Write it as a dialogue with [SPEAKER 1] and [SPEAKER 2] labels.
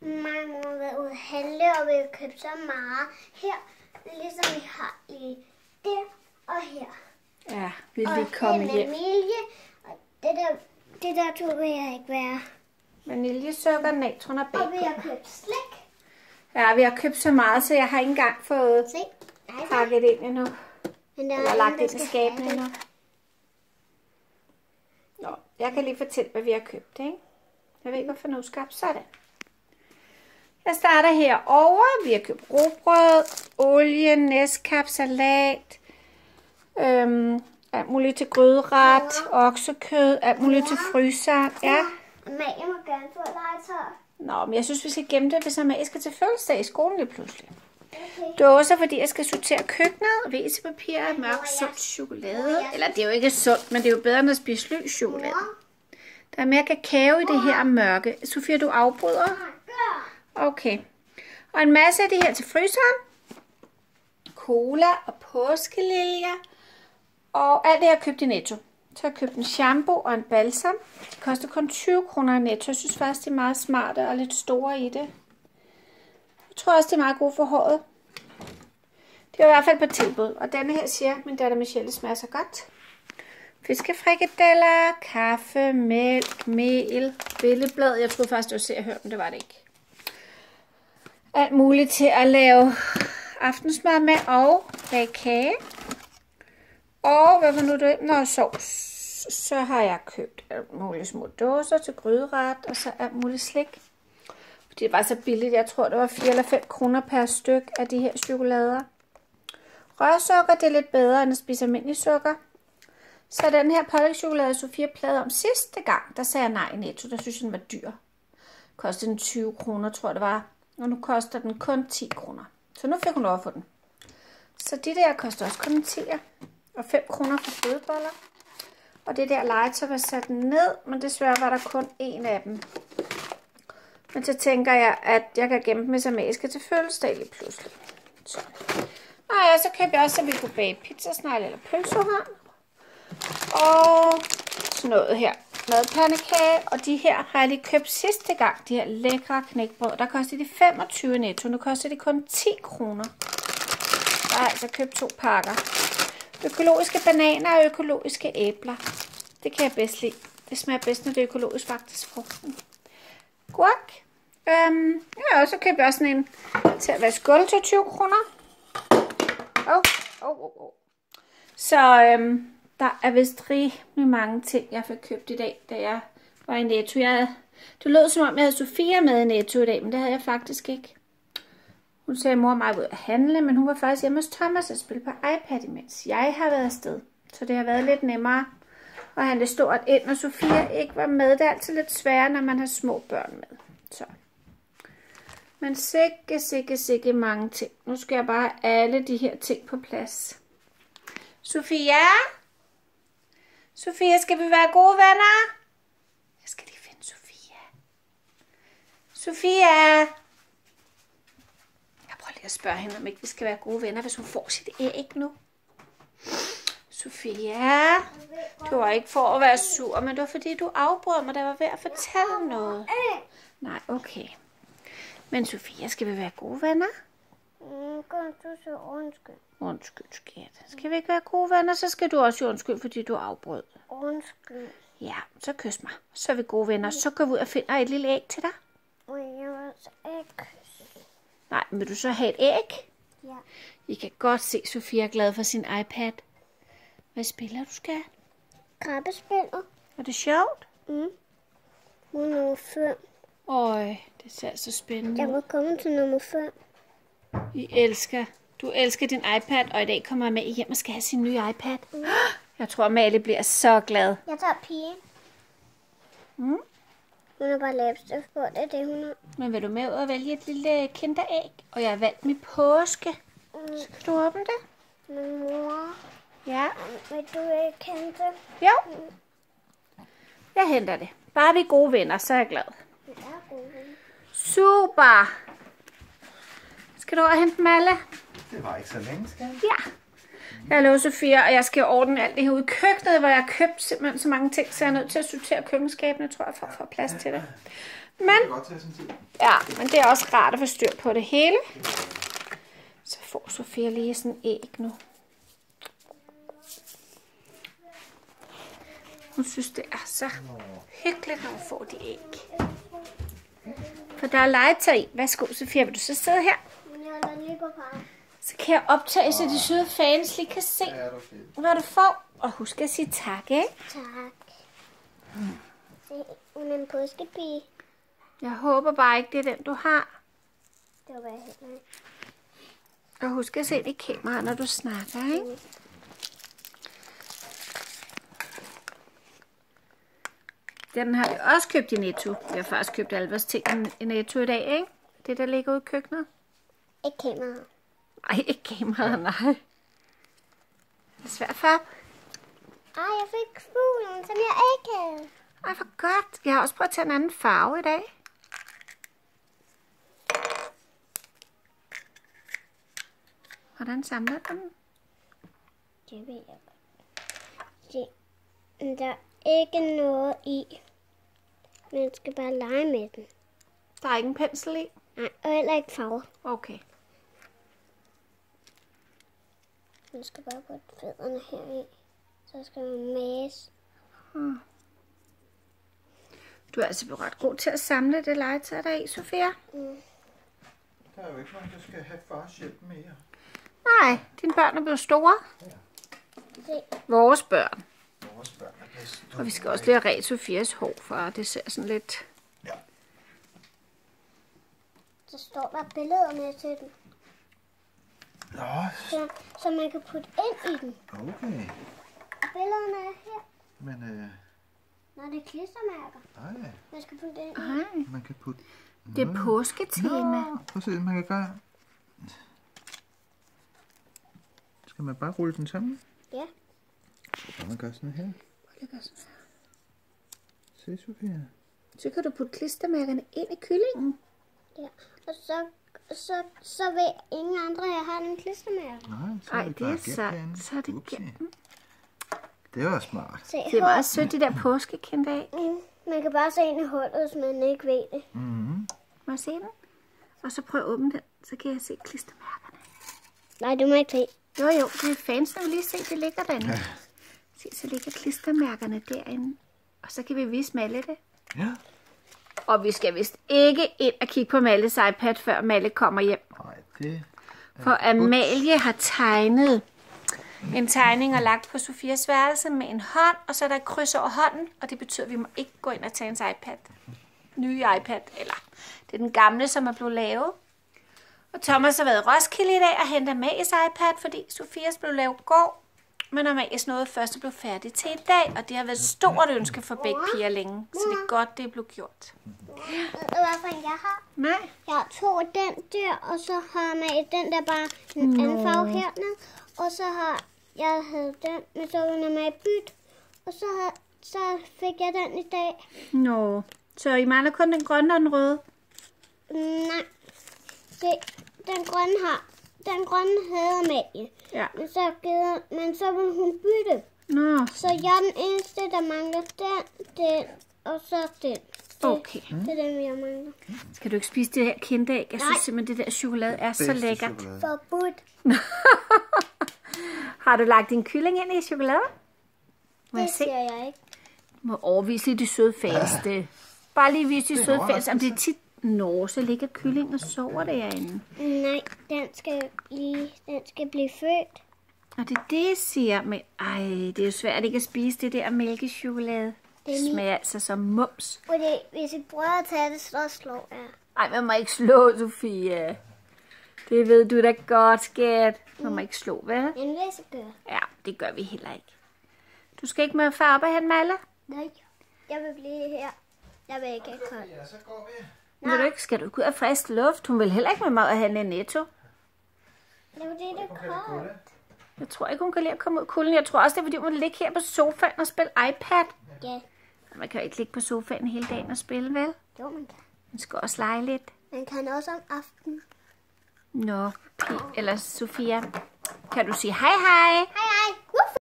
[SPEAKER 1] Og mor har været ude at handle, og vi har købt så meget. Her, ligesom vi har lige der og her.
[SPEAKER 2] Ja, vi
[SPEAKER 1] Og
[SPEAKER 2] lige kommet
[SPEAKER 1] den
[SPEAKER 2] hjem.
[SPEAKER 1] Emilie, og det der, det der to vil jeg ikke være.
[SPEAKER 2] Vaniljesukker, natron og
[SPEAKER 1] Og vi
[SPEAKER 2] bacon.
[SPEAKER 1] har købt slik.
[SPEAKER 2] Ja, vi har købt så meget, så jeg har ikke engang fået
[SPEAKER 1] Se, nej,
[SPEAKER 2] pakket ind endnu.
[SPEAKER 1] Men der
[SPEAKER 2] Eller
[SPEAKER 1] er
[SPEAKER 2] lagt ind i skabene endnu. Nå, jeg kan lige fortælle, hvad vi har købt, ikke? Jeg ved ikke, hvorfor nu skab. Sådan. Jeg starter herovre. Vi har købt robrød, olie, næskap, salat, øhm, alt muligt til gryderet, oksekød, alt muligt til fryseren. Ja.
[SPEAKER 1] Amalie må gerne få legetøj.
[SPEAKER 2] Nå, men jeg synes, vi skal gemme det, hvis Amalie skal til fødselsdag i skolen lige pludselig.
[SPEAKER 1] Okay.
[SPEAKER 2] Dåser, fordi jeg skal sortere køkkenet, væsepapir, mørk sund chokolade. Eller det er jo ikke sundt, men det er jo bedre end at spise lys chokolade. Der er mere kakao i det her mørke. Sofia, du afbryder? Okay. Og en masse af det her til fryseren. Cola og påskeliljer. Og alt det, jeg har købt i Netto. Så har jeg købt en shampoo og en balsam. Det koster kun 20 kroner i Netto. Jeg synes faktisk, det er meget smarte og lidt store i det. Jeg tror også, det er meget gode for håret. Det er i hvert fald på tilbud. Og denne her siger min datter Michelle, smager så godt. Fiskefrikadeller, kaffe, mælk, mel, billedblad. Jeg troede faktisk, det var se og hør, men det var det ikke. Alt muligt til at lave aftensmad med og bage kage. Og hvad var nu det? Nå, sovs. Så har jeg købt alt muligt små dåser til gryderet, og så alt muligt slik. Det var så billigt. Jeg tror, det var 4 eller 5 kroner per styk af de her chokolader. Rørsukker, det er lidt bedre end at spise almindelig sukker. Så den her pålægtschokolade, Sofia plade om sidste gang, der sagde jeg nej i Netto. Der synes jeg, den var dyr. Kostede den 20 kroner, tror jeg det var. Og nu koster den kun 10 kroner. Så nu fik hun lov at få den. Så det der koster også kun 10 og 5 kroner for flødeboller. Og det der legetøj var sat ned, men desværre var der kun en af dem. Men så tænker jeg, at jeg kan gemme dem, hvis jeg til fødselsdag lige pludselig. Så. Og ja, så købte jeg også, at vi kunne bage pizzasnegle eller pølsehorn. Og sådan noget her. Madpandekage. Og de her har jeg lige købt sidste gang. De her lækre knækbrød. Der koster de 25 netto. Nu koster de kun 10 kroner. Der har jeg altså købt to pakker. Økologiske bananer og økologiske æbler. Det kan jeg bedst lide. Det smager bedst, når det er økologisk faktisk frugten. Gurk. Øhm, ja, og så købte jeg også sådan en til at vaske gulv til 20 kroner. Oh, oh, oh, oh. Så øhm, der er vist rimelig mange ting, jeg fik købt i dag, da jeg var i Netto. Jeg, det lød som om, jeg havde Sofia med i Netto i dag, men det havde jeg faktisk ikke. Hun sagde, mor og mig ud at handle, men hun var faktisk hjemme hos Thomas og spille på iPad, imens jeg har været afsted. Så det har været lidt nemmere at handle stort ind, når Sofia ikke var med. Det er altid lidt sværere, når man har små børn med. Så. Men sikke, sikke, sikke mange ting. Nu skal jeg bare have alle de her ting på plads. Sofia? Sofia, skal vi være gode venner? Jeg skal lige finde Sofia. Sofia? Jeg prøver lige at spørge hende, om ikke vi skal være gode venner, hvis hun får sit æg nu. Sofia? du var ikke for at være sur, men det var fordi, du afbrød mig, da jeg var ved at fortælle noget. Nej, okay. Men Sofia, skal vi være gode venner?
[SPEAKER 1] Mm, Kan du så undskyld?
[SPEAKER 2] Undskyld, skat. Skal vi ikke være gode venner, så skal du også sige undskyld, fordi du afbrød.
[SPEAKER 1] Undskyld.
[SPEAKER 2] Ja, så kys mig. Så er vi gode venner. Så går vi ud og finder et lille æg til dig.
[SPEAKER 1] Jeg vil så ikke kysse.
[SPEAKER 2] Nej, men vil du så have et æg?
[SPEAKER 1] Ja.
[SPEAKER 2] I kan godt se, Sofia er glad for sin iPad. Hvad spiller du, skat?
[SPEAKER 1] Krabbespiller.
[SPEAKER 2] Er det sjovt?
[SPEAKER 1] Mm. Nu er nummer 5.
[SPEAKER 2] Øj, det ser så spændende
[SPEAKER 1] Jeg
[SPEAKER 2] ud.
[SPEAKER 1] var kommet til nummer 5.
[SPEAKER 2] Vi elsker. Du elsker din iPad, og i dag kommer jeg med hjem og skal have sin nye iPad. Jeg tror, Amalie bliver så glad.
[SPEAKER 1] Jeg tager pigen.
[SPEAKER 2] Mm.
[SPEAKER 1] Hun har bare læbestift på. Det er det, hun har.
[SPEAKER 2] Men vil du med ud og vælge et lille kinderæg? Og jeg har valgt mit påske.
[SPEAKER 1] Mm.
[SPEAKER 2] Skal du åbne det?
[SPEAKER 1] Men mor,
[SPEAKER 2] Ja.
[SPEAKER 1] vil du ikke hente?
[SPEAKER 2] Jo. Jeg henter det. Bare vi er gode venner, så er jeg glad.
[SPEAKER 1] Vi er gode.
[SPEAKER 2] Super. Skal du over og hente Malle?
[SPEAKER 3] Det var ikke så længe, skal
[SPEAKER 2] Ja. Jeg lovet Sofia, og jeg skal ordne alt det her ude i køkkenet, hvor jeg har købt simpelthen så mange ting, så jeg er nødt til at sortere køkkenskabene, tror jeg, for at få plads til det. Men,
[SPEAKER 3] godt tage sin tid.
[SPEAKER 2] ja, men det er også rart at få styr på det hele. Så får Sofia lige sådan en æg nu. Hun synes, det er så hyggeligt, når hun får de æg. For der er legetøj i. Værsgo, Sofia, vil du så sidde her?
[SPEAKER 1] Men jeg lader lige gå fra.
[SPEAKER 2] Så kan jeg optage, så de søde fans lige kan se,
[SPEAKER 3] Ja, er
[SPEAKER 2] hvad du får. Og husk at sige tak, ikke?
[SPEAKER 1] Tak. Se, hun er en påskepige.
[SPEAKER 2] Jeg håber bare ikke, det er den, du har.
[SPEAKER 1] Det var jeg heller ikke.
[SPEAKER 2] Og husk at se det i kameraet, når du snakker, ikke? Den har vi også købt i Netto. Vi har faktisk købt alle vores ting i Netto i dag, ikke? Det, der ligger ude i køkkenet.
[SPEAKER 1] Ikke kamera.
[SPEAKER 2] Nej, ikke kameraet, nej. Det er svært for.
[SPEAKER 1] Ej, jeg fik fuglen, som jeg ikke havde.
[SPEAKER 2] Ej, hvor godt. Jeg har også prøvet at tage en anden farve i dag. Hvordan samler du den?
[SPEAKER 1] Det ved jeg godt. Se, men der er ikke noget i. Man skal bare lege med den.
[SPEAKER 2] Der er ikke en pensel i.
[SPEAKER 1] Nej, og heller ikke farver.
[SPEAKER 2] Okay.
[SPEAKER 1] Man skal bare putte fødderne her i. Så skal man mase.
[SPEAKER 2] Du er altså blevet ret god til at samle det legetøj, der er i, Sofia.
[SPEAKER 3] Der er jo ikke nogen, der skal have fars hjælp mere.
[SPEAKER 2] Nej, dine børn er blevet store.
[SPEAKER 1] Se,
[SPEAKER 2] Vores børn.
[SPEAKER 3] Vores børn er bedst.
[SPEAKER 2] Og vi skal også lige have ret Sofias hår, for det ser sådan lidt...
[SPEAKER 3] Ja.
[SPEAKER 1] så står der billeder med til den.
[SPEAKER 3] Nå,
[SPEAKER 1] Så, så man kan putte ind i den.
[SPEAKER 3] okay.
[SPEAKER 1] Og billederne er her.
[SPEAKER 3] Men øh,
[SPEAKER 1] Når det er klistermærker.
[SPEAKER 3] nej,
[SPEAKER 1] Man skal putte det ind i.
[SPEAKER 2] Ej,
[SPEAKER 3] man kan putte...
[SPEAKER 2] det er påsketema.
[SPEAKER 3] Nå, prøv at se, man kan gøre... Skal man bare rulle den sammen?
[SPEAKER 1] Ja.
[SPEAKER 3] Så man gør sådan her. Se, Sofia.
[SPEAKER 2] Så kan du putte klistermærkerne ind i kyllingen.
[SPEAKER 1] ja. Og så, så, så vil ingen andre, jeg har den klistermærke.
[SPEAKER 3] Nej, så
[SPEAKER 2] Ej,
[SPEAKER 3] det
[SPEAKER 2] det er så- så er det
[SPEAKER 3] Upsi.
[SPEAKER 2] gemt.
[SPEAKER 3] Det var smart.
[SPEAKER 1] Se,
[SPEAKER 2] Det er meget sødt, de der påskekind af.
[SPEAKER 1] Mm, Man kan bare se ind i hullet, hvis man ikke ved det.
[SPEAKER 3] Mm-hmm.
[SPEAKER 2] Må jeg se den? Og så prøv at åbne den, så kan jeg se klistermærkerne.
[SPEAKER 1] Nej, du må ikke se.
[SPEAKER 2] Jo, jo, det er fans, der vil lige se, det ligger derinde. Ja. Se, så ligger klistermærkerne derinde. Og så kan vi vise Malle det.
[SPEAKER 3] Ja.
[SPEAKER 2] Og vi skal vist ikke ind og kigge på Malles iPad, før Malle kommer hjem.
[SPEAKER 3] Nej, det...
[SPEAKER 2] For Amalie har tegnet en tegning og lagt på Sofias værelse med en hånd, og så er der et kryds over hånden, og det betyder, at vi må ikke gå ind og tage hans iPad. Nye iPad, eller det er den gamle, som er blevet lavet. Og Thomas har været i Roskilde i dag og hentet Amalies iPad, fordi Sofias blev lavet går. Men Amalies nåede først at blive færdig til i dag, og det har været et stort ønske for begge piger længe. Så det er godt, det er blevet gjort.
[SPEAKER 1] Hvad for en jeg har?
[SPEAKER 2] Nej.
[SPEAKER 1] Jeg har to af den der, og så har man den der bare en anden farve hernede. Og så har jeg havde den, men så var den med byt. Og så, har, så fik jeg den i dag.
[SPEAKER 2] Nå, så I mangler kun den grønne og den røde.
[SPEAKER 1] Nej, se, den grønne har, den grønne havde Amalie.
[SPEAKER 2] Ja.
[SPEAKER 1] Men så, givet, men så vil hun bytte.
[SPEAKER 2] Nå,
[SPEAKER 1] Så jeg er den eneste, der mangler den, den og så den. Det,
[SPEAKER 2] okay.
[SPEAKER 1] det er den, jeg mangler.
[SPEAKER 2] Skal du ikke spise det her kinderæg? Jeg synes
[SPEAKER 1] Nej.
[SPEAKER 2] simpelthen, det der chokolade er så
[SPEAKER 3] bedste
[SPEAKER 2] lækkert.
[SPEAKER 3] chokolade.
[SPEAKER 1] Forbudt.
[SPEAKER 2] Har du lagt din kylling ind i chokolade? Må jeg
[SPEAKER 1] Det
[SPEAKER 2] se?
[SPEAKER 1] siger jeg ikke.
[SPEAKER 2] Må overvise de søde fans. Det. Bare lige vise de
[SPEAKER 3] er
[SPEAKER 2] søde fans, om det er tit... Nå, så ligger kyllingen og sover derinde.
[SPEAKER 1] Nej, den skal, lige, den skal blive født.
[SPEAKER 2] Og det er det, jeg siger. Men ej, det er jo svært ikke at spise det der mælkechokolade.
[SPEAKER 1] Det er
[SPEAKER 2] Det
[SPEAKER 1] lige-
[SPEAKER 2] smager altså som mums.
[SPEAKER 1] Fordi hvis I prøver at tage det, så slår jeg.
[SPEAKER 2] Ej, man må ikke slå, Sofie. Det ved du da godt, skat. Man må ikke slå, vel?
[SPEAKER 1] Men hvis jeg gør.
[SPEAKER 2] Ja, det gør vi heller ikke. Du skal ikke med far op og hente Malle?
[SPEAKER 1] Nej, jeg vil blive her. Jeg vil ikke have koldt.
[SPEAKER 3] Ja, så går vi.
[SPEAKER 2] Vil du ikke? Skal du ikke ud af frisk luft? Hun vil heller ikke med mig at handle netto.
[SPEAKER 1] Det er det er koldt.
[SPEAKER 2] Jeg tror ikke, hun kan lide at komme ud i kulden. Jeg tror også, det er, fordi hun vil ligge her på sofaen og spille iPad.
[SPEAKER 1] Ja,
[SPEAKER 2] Man kan jo ikke ligge på sofaen hele dagen og spille, vel?
[SPEAKER 1] jo man kan.
[SPEAKER 2] Man skal også lege lidt.
[SPEAKER 1] Man kan også om aftenen.
[SPEAKER 2] Nå, P- eller Sofia. Kan du sige hej hej?
[SPEAKER 1] Hej hej.